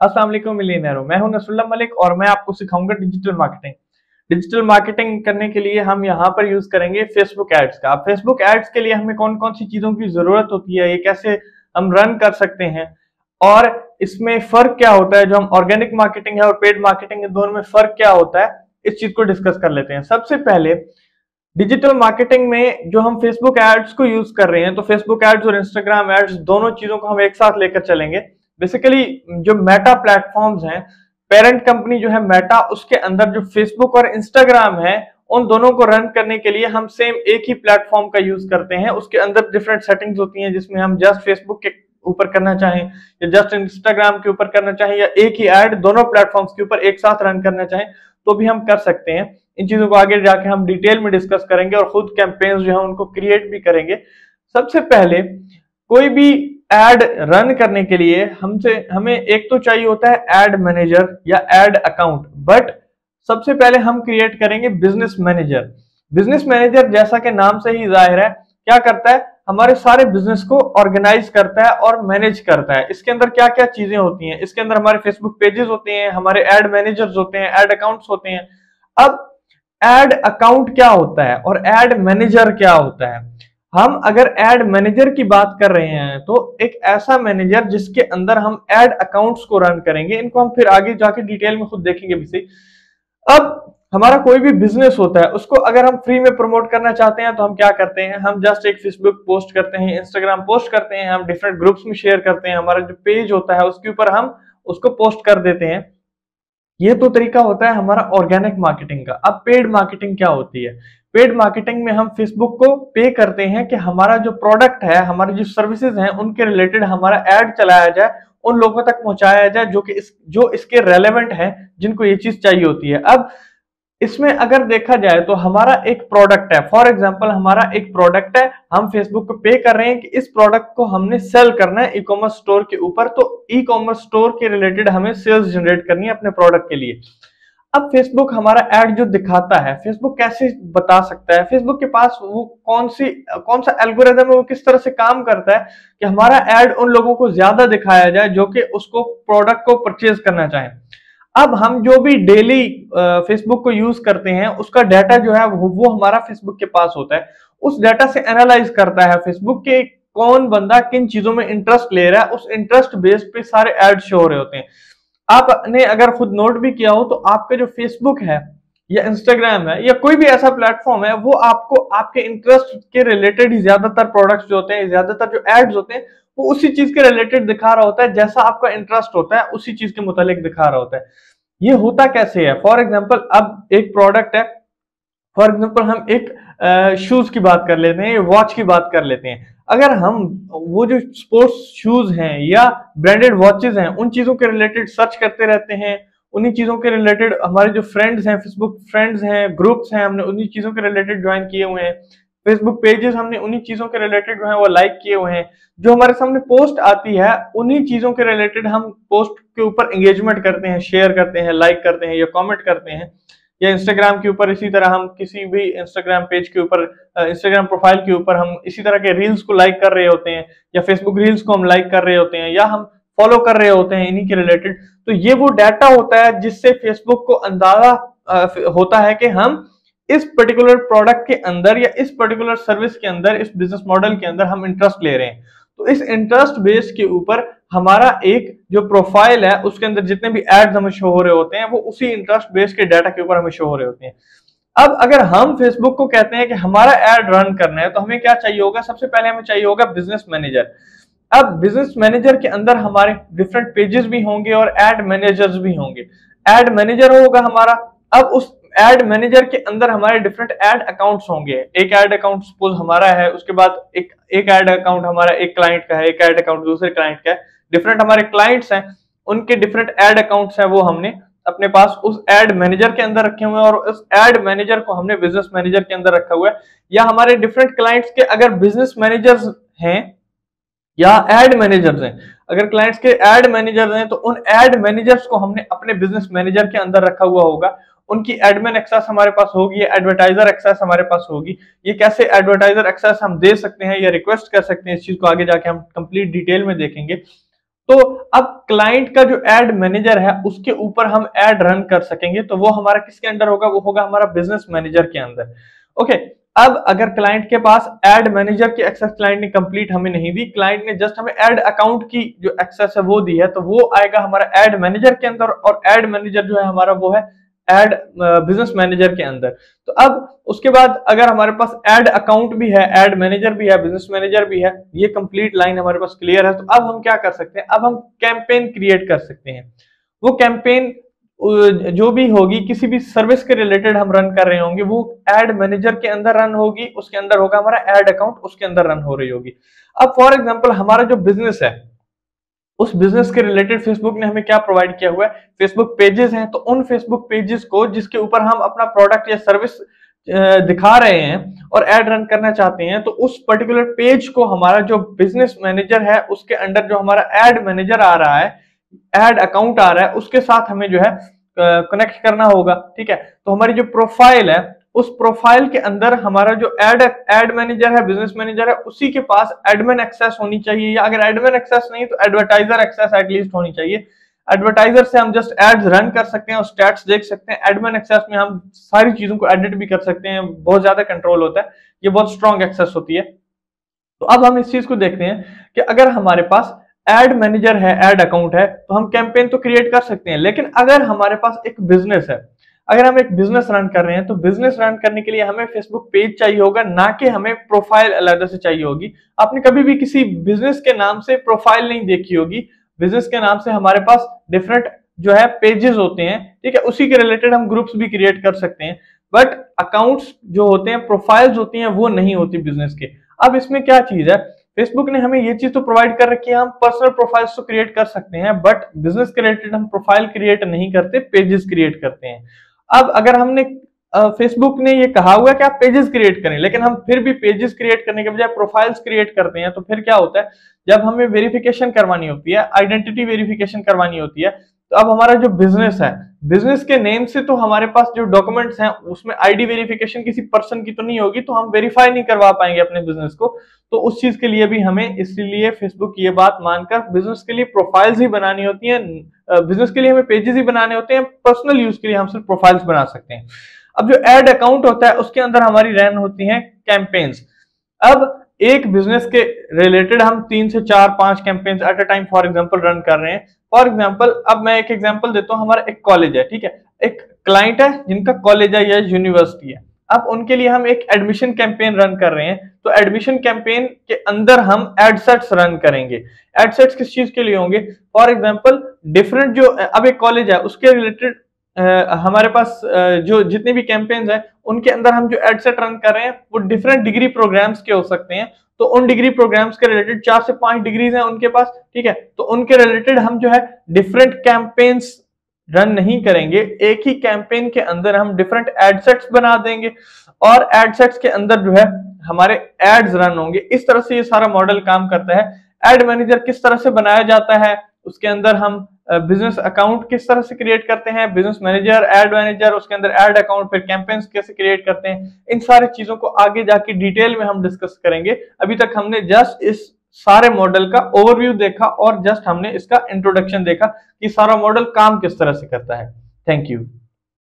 अस्सलाम वालेकुम मिलियनरों, मैं हूँ नसरुल्ला मलिक और मैं आपको सिखाऊँगा डिजिटल मार्केटिंग डिजिटल मार्केटिंग करने के लिए हम यहाँ पर यूज़ करेंगे फेसबुक एड्स का। फेसबुक एड्स के लिए हमें कौन कौन सी चीज़ों की ज़रूरत होती है, ये कैसे हम रन कर सकते हैं? और इसमें फ़र्क क्या होता है? जो हम ऑर्गेनिक मार्केटिंग है और पेड मार्केटिंग है, दोनों में फ़र्क क्या होता है? इस चीज़ को डिस्कस कर लेते हैं। सबसे पहले डिजिटल मार्केटिंग में जो हम फेसबुक एड्स को यूज़ कर रहे हैं तो फेसबुक एड्स और इंस्टाग्राम एड्स दोनों चीज़ों को हम एक साथ लेकर चलेंगे। बेसिकली जो मेटा प्लेटफॉर्म्स हैं पेरेंट कंपनी जो है मेटा उसके अंदर जो फेसबुक और इंस्टाग्राम है, उन दोनों को रन करने के लिए हम सेम एक ही प्लेटफॉर्म का यूज़ करते हैं। उसके अंदर डिफरेंट सेटिंग्स होती हैं, जिसमें हम जस्ट फेसबुक के ऊपर करना चाहें, या जस्ट इंस्टाग्राम के ऊपर करना चाहें, या एक ही एड दोनों प्लेटफॉर्म्स के ऊपर एक साथ रन करना चाहें तो भी हम कर सकते हैं। इन चीज़ों को आगे जाके हम डिटेल में डिस्कस करेंगे और खुद कैंपेन्स जो है, उनको क्रिएट भी करेंगे। सबसे पहले, कोई भी एड रन करने के लिए हमसे, हमें एक तो चाहिए होता है एड मैनेजर या एड अकाउंट, बट सबसे पहले हम क्रिएट करेंगे बिज़नेस मैनेजर बिज़नेस मैनेजर जैसा कि नाम से ही ज़ाहिर है, क्या करता है? हमारे सारे बिज़नेस को ऑर्गेनाइज करता है और मैनेज करता है। इसके अंदर क्या क्या चीज़ें होती हैं? इसके अंदर हमारे फेसबुक पेजेस होते हैं, हमारे एड मैनेजर्स होते हैं एड अकाउंट्स होते हैं। अब एड अकाउंट क्या होता है और एड मैनेजर क्या होता है? हम अगर एड मैनेजर की बात कर रहे हैं तो एक ऐसा मैनेजर जिसके अंदर हम एड अकाउंट्स को रन करेंगे, इनको हम फिर आगे जाके डिटेल में खुद देखेंगे भी अब हमारा कोई भी बिज़नेस होता है, उसको अगर हम फ्री में प्रमोट करना चाहते हैं तो हम क्या करते हैं? हम जस्ट एक फेसबुक पोस्ट करते हैं इंस्टाग्राम पोस्ट करते हैं, हम डिफरेंट ग्रुप्स में शेयर करते हैं, हमारा जो पेज होता है, उसके ऊपर हम उसको पोस्ट कर देते हैं। ये तो तरीका होता है हमारा ऑर्गेनिक मार्केटिंग का। अब पेड मार्केटिंग क्या होती है? पेड मार्केटिंग में हम फेसबुक को पे करते हैं कि हमारा जो प्रोडक्ट है, हमारी जो सर्विसेज़ हैं, उनके रिलेटेड हमारा एड चलाया जाए, उन लोगों तक पहुँचाया जाए जो कि इस, जो इसके रेलेवेंट है, जिनको ये चीज़ चाहिए होती है। अब इसमें अगर देखा जाए तो हमारा एक प्रोडक्ट है। फॉर एग्ज़ाम्पल हमारा एक प्रोडक्ट है, हम फेसबुक पे पे कर रहे हैं कि इस प्रोडक्ट को हमने सेल करना है ई कॉमर्स स्टोर के ऊपर तो ई कॉमर्स स्टोर के रिलेटेड हमें सेल्स जनरेट करनी है अपने प्रोडक्ट के लिए। अब फेसबुक हमारा एड जो दिखाता है फेसबुक कैसे बता सकता है? फेसबुक के पास वो कौन सी कौन सा एल्गोरिदम है वो किस तरह से काम करता है कि हमारा एड उन लोगों को ज़्यादा दिखाया जाए जो कि उसको प्रोडक्ट को परचेज करना चाहें। अब हम जो भी डेली फेसबुक को यूज़ करते हैं उसका डाटा जो है वो, वो हमारा फेसबुक के पास होता है। उस डाटा से एनालाइज करता है फेसबुक के कौन बंदा किन चीज़ों में इंटरेस्ट ले रहा है उस इंटरेस्ट बेस पे सारे एड शो हो रहे होते हैं। आपने अगर खुद नोट भी किया हो तो आपका जो फेसबुक है या इंस्टाग्राम है या कोई भी ऐसा प्लेटफॉर्म है, वो आपको आपके इंटरेस्ट के रिलेटेड ही ज़्यादातर प्रोडक्ट्स जो होते हैं, ज़्यादातर जो एड्स होते हैं, वो उसी चीज़ के रिलेटेड दिखा रहा होता है जैसा आपका इंटरेस्ट होता है, उसी चीज़ के मुतालिक दिखा रहा होता है। ये होता कैसे है? फॉर एग्ज़ाम्पल अब एक प्रोडक्ट है फॉर एग्ज़ाम्पल हम एक शूज़ की बात कर लेते हैं वॉच की बात कर लेते हैं। अगर हम वो जो स्पोर्ट्स शूज़ हैं या ब्रांडेड वॉचेस हैं, उन चीज़ों के रिलेटेड सर्च करते रहते हैं, उन्हीं चीज़ों के रिलेटेड हमारे जो फ्रेंड्स हैं फेसबुक फ्रेंड्स हैं ग्रुप्स हैं, हमने उन्हीं चीज़ों के रिलेटेड ज्वाइन किए हुए हैं। फेसबुक पेजेस हमने उन्हीं चीज़ों के रिलेटेड जो है वो लाइक किए हुए हैं। जो हमारे सामने पोस्ट आती है, उन्हीं चीज़ों के रिलेटेड हम पोस्ट के ऊपर एंगेजमेंट करते हैं शेयर करते हैं लाइक करते हैं या कॉमेंट करते हैं। या इंस्टाग्राम के ऊपर इसी तरह हम किसी भी इंस्टाग्राम पेज के ऊपर इंस्टाग्राम प्रोफ़ाइल के ऊपर हम इसी तरह के रील्स को लाइक कर रहे होते हैं या फेसबुक रील्स को हम लाइक कर रहे होते हैं या हम फॉलो कर रहे होते हैं इन्हीं के रिलेटेड तो ये वो डाटा होता है जिससे फेसबुक को अंदाज़ा होता है कि हम इस पर्टिकुलर प्रोडक्ट के अंदर या इस पर्टिकुलर सर्विस के अंदर, इस बिज़नेस मॉडल के अंदर हम इंटरेस्ट ले रहे हैं। तो इस इंटरेस्ट बेस के ऊपर हमारा एक जो प्रोफ़ाइल है, उसके अंदर जितने भी एड्स हमें शो हो रहे होते हैं, वो उसी इंटरेस्ट बेस के डाटा के ऊपर हमें शो हो रहे होते हैं। अब अगर हम फेसबुक को कहते हैं कि हमारा एड रन करना है तो हमें क्या चाहिए होगा? सबसे पहले हमें चाहिए होगा बिज़नेस मैनेजर अब बिज़नेस मैनेजर के अंदर हमारे डिफरेंट पेजेस भी होंगे और एड मैनेजर्स भी होंगे। एड मैनेजर होगा हमारा। अब उस एड मैनेजर के अंदर हमारे डिफरेंट एड अकाउंट्स होंगे। एक एड अकाउंट सपोज़ हमारा है, उसके बाद एक एक एड अकाउंट हमारा एक क्लाइंट का है, एक एड अकाउंट दूसरे क्लाइंट का है। डिफरेंट हमारे क्लाइंट्स हैं, उनके डिफरेंट एड अकाउंट्स हैं, वो हमने अपने पास उस एड मैनेजर के अंदर रखे हुए हैं और उस एड मैनेजर को हमने बिज़नेस मैनेजर के अंदर रखा हुआ है। या हमारे डिफरेंट क्लाइंट्स के अगर बिज़नेस मैनेजर्स हैं, या एड मैनेजर्स हैं, अगर क्लाइंट्स के एड मैनेजर्स हैं तो उन एड मैनेजर्स को हमने अपने बिज़नेस मैनेजर के अंदर रखा हुआ होगा। उनकी एडमिन एक्सेस हमारे पास होगी एडवर्टाइजर एक्सेस हमारे पास होगी। ये कैसे एडवर्टाइजर एक्सेस हम दे सकते हैं या रिक्वेस्ट कर सकते हैं, इस चीज़ को आगे जाके हम कंप्लीट डिटेल में देखेंगे। तो अब क्लाइंट का जो एड मैनेजर है, उसके ऊपर हम एड रन कर सकेंगे तो वो हमारा किसके अंडर होगा? वो होगा हमारा बिज़नेस मैनेजर के अंदर। ओके अब अगर क्लाइंट के पास एड मैनेजर की एक्सेस क्लाइंट ने कंप्लीट हमें नहीं दी क्लाइंट ने जस्ट हमें एड अकाउंट की जो एक्सेस है वो दी है तो वो आएगा हमारा एड मैनेजर के अंदर और एड मैनेजर जो है हमारा वो है एड बिज़नेस मैनेजर के अंदर। तो अब उसके बाद अगर हमारे पास एड अकाउंट भी है एड मैनेजर भी है बिज़नेस मैनेजर भी है, ये कंप्लीट लाइन हमारे पास क्लियर है तो अब हम क्या कर सकते हैं? अब हम कैंपेन क्रिएट कर सकते हैं। वो कैंपेन जो भी होगी, किसी भी सर्विस के रिलेटेड हम रन कर रहे होंगे, वो एड मैनेजर के अंदर रन होगी, उसके अंदर होगा हमारा एड अकाउंट उसके अंदर रन हो रही होगी। अब फॉर एग्ज़ाम्पल हमारा जो बिज़नेस है उस बिज़नेस के रिलेटेड फेसबुक ने हमें क्या प्रोवाइड किया हुआ है? फेसबुक पेजेस हैं तो उन फेसबुक पेजेस को जिसके ऊपर हम अपना प्रोडक्ट या सर्विस दिखा रहे हैं और एड रन करना चाहते हैं तो उस पर्टिकुलर पेज को हमारा जो बिज़नेस मैनेजर है, उसके अंडर जो हमारा एड मैनेजर आ रहा है एड अकाउंट आ रहा है, उसके साथ हमें जो है कनेक्ट करना होगा, ठीक है? तो हमारी जो प्रोफ़ाइल है उस प्रोफ़ाइल के अंदर हमारा जो एड एड मैनेजर है बिज़नेस मैनेजर है, उसी के पास एडमिन एक्सेस होनी चाहिए। या अगर एडमिन एक्सेस नहीं तो एडवर्टाइजर एक्सेस एटलीस्ट होनी चाहिए। एडवर्टाइजर से हम जस्ट एड्स रन कर सकते हैं और स्टैट्स देख सकते हैं। एडमिन एक्सेस में हम सारी चीज़ों को एडिट भी कर सकते हैं। बहुत ज़्यादा कंट्रोल होता है। ये बहुत स्ट्रॉन्ग एक्सेस होती है। तो अब हम इस चीज़ को देखते हैं कि अगर हमारे पास एड मैनेजर है एड अकाउंट है तो हम कैंपेन तो क्रिएट कर सकते हैं। लेकिन अगर हमारे पास एक बिज़नेस है अगर हम एक बिज़नेस रन कर रहे हैं तो बिज़नेस रन करने के लिए हमें फेसबुक पेज चाहिए होगा, ना कि हमें प्रोफ़ाइल अलग से चाहिए होगी। आपने कभी भी किसी बिज़नेस के नाम से प्रोफ़ाइल नहीं देखी होगी। बिज़नेस के नाम से हमारे पास डिफरेंट जो है पेजेस होते हैं, ठीक है? उसी के रिलेटेड हम ग्रुप्स भी क्रिएट कर सकते हैं। बट अकाउंट्स जो होते हैं प्रोफाइल्स होती हैं, वो नहीं होती बिज़नेस के। अब इसमें क्या चीज़ है? फेसबुक ने हमें ये चीज़ तो प्रोवाइड कर रखी है, हम पर्सनल प्रोफाइल्स तो क्रिएट कर सकते हैं बट बिज़नेस के रिलेटेड हम प्रोफ़ाइल क्रिएट नहीं करते पेजेस क्रिएट करते हैं। अब अगर हमने फेसबुक ने ये कहा हुआ है कि आप पेजेस क्रिएट करें, लेकिन हम फिर भी पेजेस क्रिएट करने के बजाय प्रोफाइल्स क्रिएट करते हैं तो फिर क्या होता है? जब हमें वेरिफिकेशन करवानी होती है आइडेंटिटी वेरिफिकेशन करवानी होती है तो अब हमारा जो बिज़नेस है बिज़नेस के नेम से तो हमारे पास जो डॉक्यूमेंट्स हैं, उसमें आईडी वेरिफिकेशन किसी पर्सन की तो नहीं होगी तो हम वेरीफाई नहीं करवा पाएँगे अपने बिज़नेस को। तो उस चीज़ के लिए भी हमें इसलिए फेसबुक ये बात मानकर बिज़नेस के लिए प्रोफाइल्स ही बनानी होती है बिज़नेस के लिए हमें पेजेस ही बनाने होते हैं पर्सनल यूज़ के लिए हम सिर्फ़ प्रोफाइल्स बना सकते हैं। अब जो एड अकाउंट होता है, उसके अंदर हमारी रन होती है कैंपेन्स अब एक बिज़नेस के रिलेटेड हम तीन से चार, पाँच campaigns at a time for example run कर रहे हैं। फॉर एग्ज़ाम्पल अब मैं एक एग्ज़ाम्पल देता हूँ, हमारा एक कॉलेज है, ठीक है? एक क्लाइंट है, जिनका कॉलेज है या यूनिवर्सिटी है। अब उनके लिए हम एक एडमिशन कैंपेन रन कर रहे हैं। तो एडमिशन कैंपेन के अंदर हम एडसेट्स रन करेंगे। एडसेट्स किस चीज़ के लिए होंगे? फॉर एग्ज़ाम्पल डिफरेंट जो अब एक कॉलेज है, उसके रिलेटेड हमारे पास जो जितने भी कैंपेन्स हैं, उनके अंदर हम जो एडसेट रन कर रहे हैं, वो डिफरेंट डिग्री प्रोग्राम्स के हो सकते हैं। तो उन डिग्री प्रोग्राम्स के रिलेटेड चार से पाँच डिग्रीज हैं उनके पास, ठीक है? तो उनके रिलेटेड हम जो है डिफरेंट कैंपेन्स रन नहीं करेंगे। एक ही कैंपेन के अंदर हम डिफरेंट एडसेट्स बना देंगे और एडसेट्स के अंदर जो है, हमारे एड्स रन होंगे। इस तरह से ये सारा मॉडल काम करता है। एड मैनेजर किस तरह से बनाया जाता है? उसके अंदर हम बिज़नेस अकाउंट किस तरह से क्रिएट करते हैं? बिज़नेस मैनेजर एड मैनेजर उसके अंदर एड अकाउंट फिर कैंपेन्स कैसे क्रिएट करते हैं? इन सारी चीज़ों को आगे जाके डिटेल में हम डिस्कस करेंगे। अभी तक हमने जस्ट इस सारे मॉडल का ओवरव्यू देखा और जस्ट हमने इसका इंट्रोडक्शन देखा कि सारा मॉडल काम किस तरह से करता है। Thank you